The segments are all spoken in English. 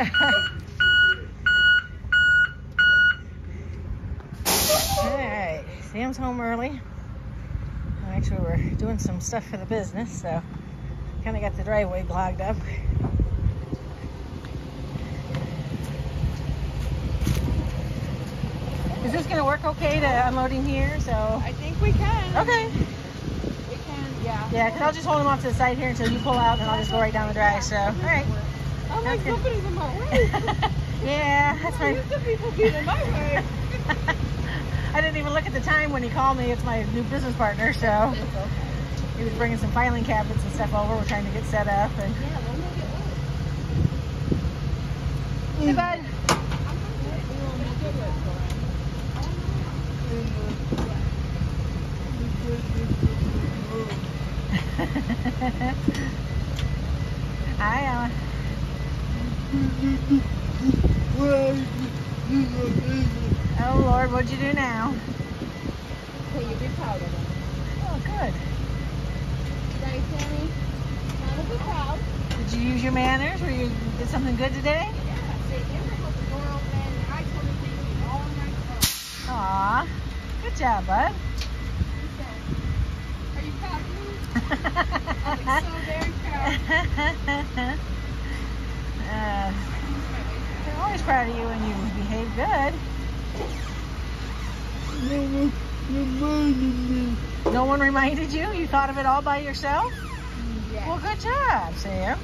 Alright, Sam's home early. Actually, we're doing some stuff for the business, so kind of got the driveway clogged up. Is this going to work okay to unloading here? So I think we can. Okay. We can, yeah. Yeah, because I'll just hold them off to the side here until you pull out, and I'll just go right down the drive. So, all right. Oh, my Sounds good. somebody's in my way. yeah, that's my. used to people being in my way. I didn't even look at the time when he called me. It's my new business partner, so okay. he was bringing some filing cabinets and stuff over. We're trying to get set up. And Yeah, we'll make it work. hey, bud. I'm gonna Oh Lord, what'd you do now? You'll be proud of them. Oh, good. Right, Sammy? Now be proud. Did you use your manners? Or you did something good today? Yeah, see, Amber the door open, I told her to all night. Aw, good job, bud. Are you proud of me? I'm so very proud. uh, I'm always proud of you when you behave good. No one reminded you? You thought of it all by yourself? Yeah. Well, good job, Sam.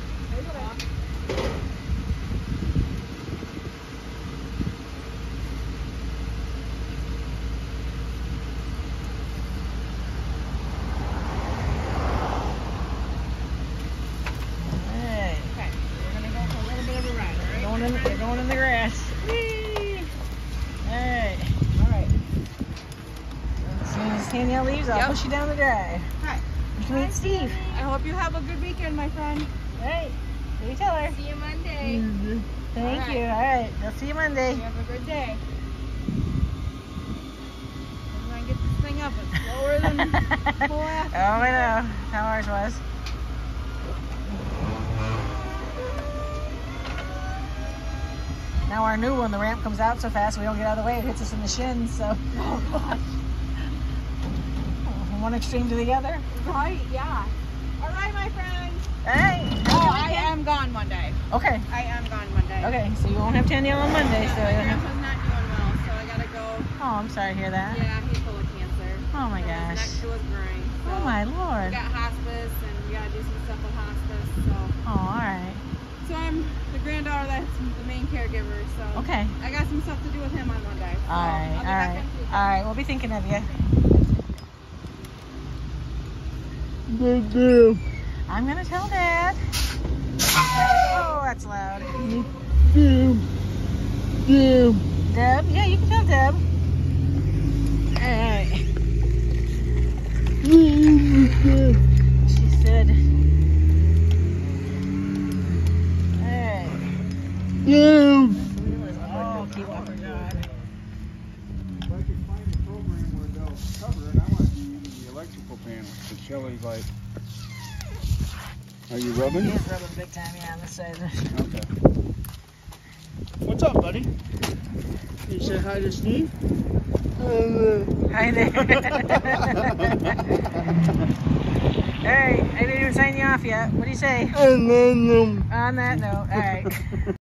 Hey, Okay, we're gonna go for a little bit of a ride, we're alright? Going in, we're going in the grass. Whee! Hey, Alright. as soon as Danielle leaves, I'll Yep. push you down the drive. Hi. You can meet Steve. I hope you have a good weekend, my friend. What do you tell her? See you Monday. Mm-hmm. Thank All right. you. All right, I'll see you Monday. You have a good day. I'm gonna get this thing up. It's slower than molasses. oh, I know how ours was. Now our new one, the ramp comes out so fast we don't get out of the way. It hits us in the shins. So Oh gosh. from one extreme to the other. Right, yeah. Alright, my friend. Hey. Oh, I am gone Monday. Okay. I am gone Monday. Okay. So you won't have Danielle on Monday. So. My grandpa's not doing well, so I gotta go. Oh, I'm sorry to hear that. Yeah, he's full of cancer. Oh my From gosh. Neck to his brain. So Oh my We lord. got hospice, and we gotta do some stuff with hospice. So, Oh, all right. so I'm granddaughter that's the main caregiver. So Okay. I got some stuff to do with him on Monday. so I'll be all back right. All right, We'll be thinking of you. I'm gonna tell Dad. Oh, that's loud. Deb? Yeah, you can tell Deb. The Shelly light. Are you rubbing? He's rubbing big time, yeah, on this side. Okay. What's up, buddy? You say hi to Steve? Hi there. Alright, I didn't even sign you off yet. What do you say? Um, on that note, alright.